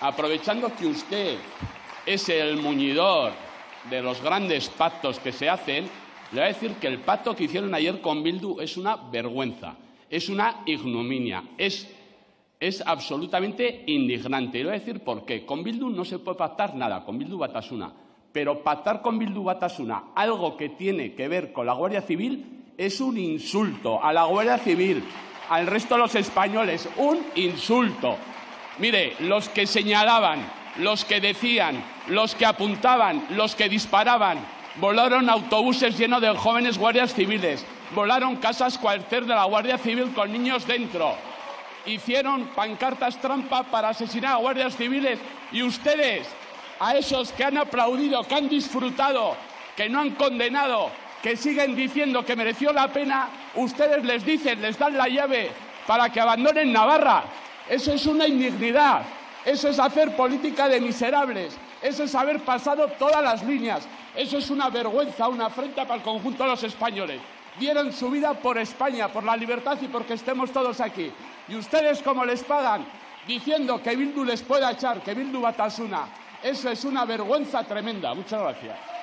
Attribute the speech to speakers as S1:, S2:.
S1: aprovechando, que usted es el muñidor de los grandes pactos que se hacen, le voy a decir que el pacto que hicieron ayer con Bildu es una vergüenza, es una ignominia, es, es absolutamente indignante. Y le voy a decir por qué. Con Bildu no se puede pactar nada, con Bildu Batasuna. Pero pactar con Bildu Batasuna algo que tiene que ver con la Guardia Civil es un insulto a la Guardia Civil, al resto de los españoles, un insulto. Mire, los que señalaban, los que decían, los que apuntaban, los que disparaban, volaron autobuses llenos de jóvenes guardias civiles, volaron casas cuartel de la Guardia Civil con niños dentro, hicieron pancartas trampa para asesinar a guardias civiles y ustedes, a esos que han aplaudido, que han disfrutado, que no han condenado, que siguen diciendo que mereció la pena, ustedes les dicen, les dan la llave para que abandonen Navarra. Eso es una indignidad, eso es hacer política de miserables, eso es haber pasado todas las líneas, eso es una vergüenza, una afrenta para el conjunto de los españoles. Dieron su vida por España, por la libertad y porque estemos todos aquí. Y ustedes, como les pagan, diciendo que Bildu les pueda echar, que Bildu Batasuna, eso es una vergüenza tremenda. Muchas gracias.